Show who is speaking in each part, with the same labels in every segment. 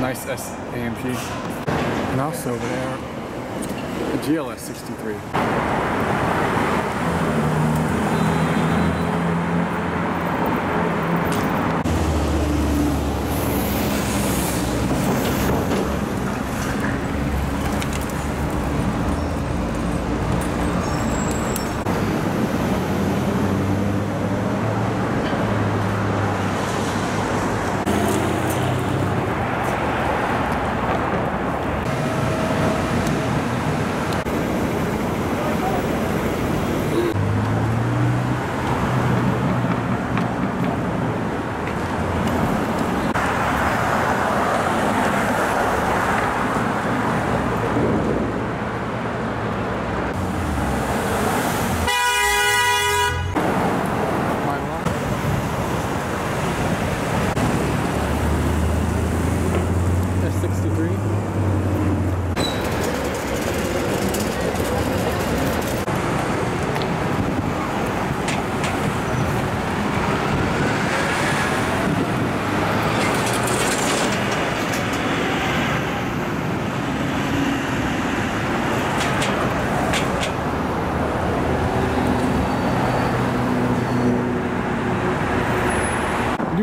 Speaker 1: Nice S AMG. And also over there, the GLS 63.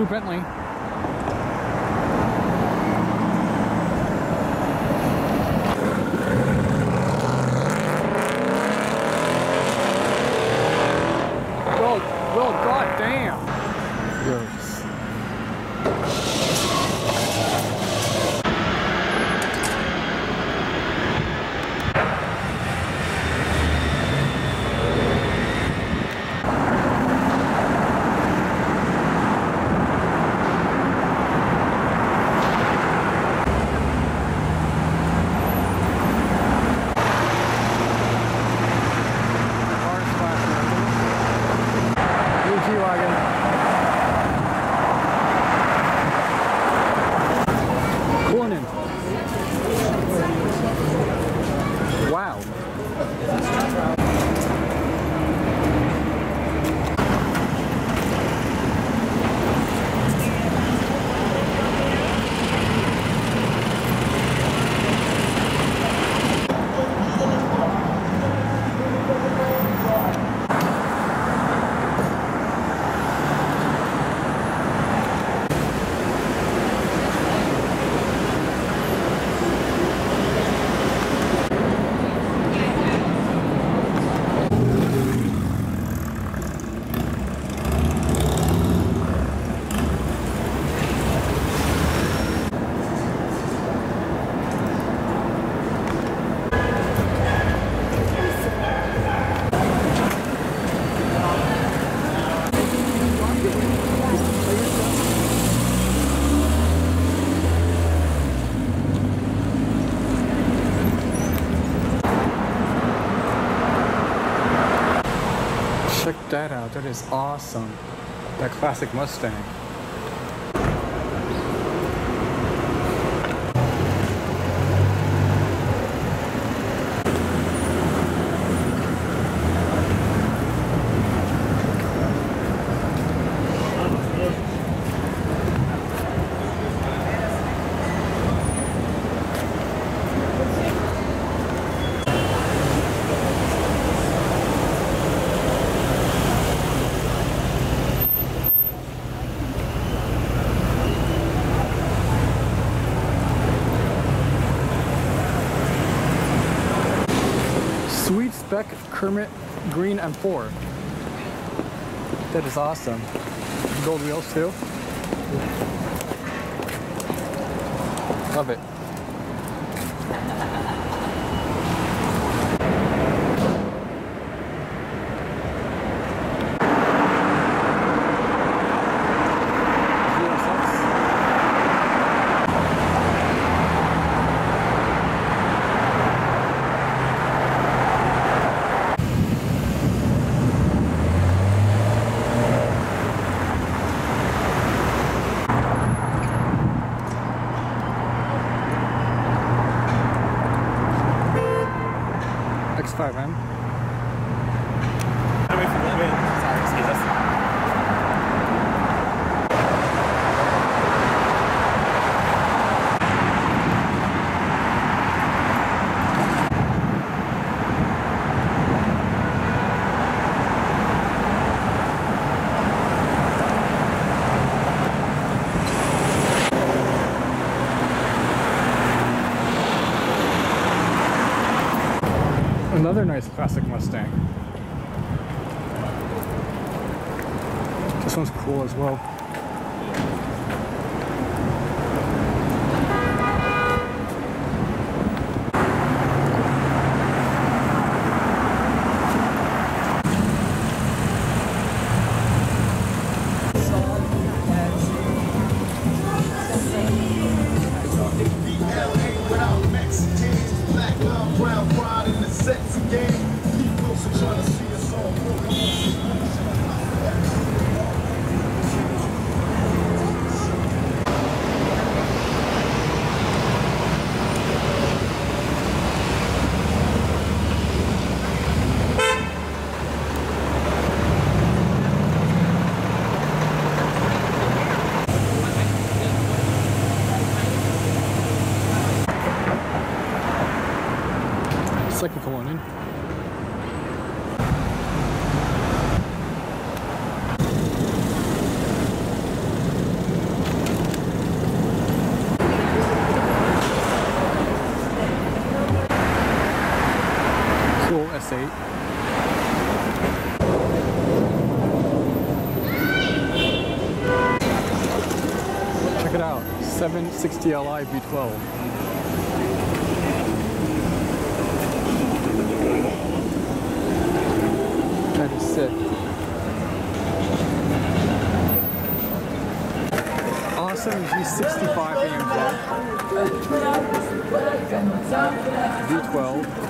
Speaker 1: New Bentley. Well, well, goddamn. That out. That is awesome. That classic Mustang. Spec Kermit Green M4. That is awesome. Gold wheels too. Love it. Another nice classic Mustang. This one's cool as well. It out. 760 Li V12. That is sick. Awesome G65 AMG. V12.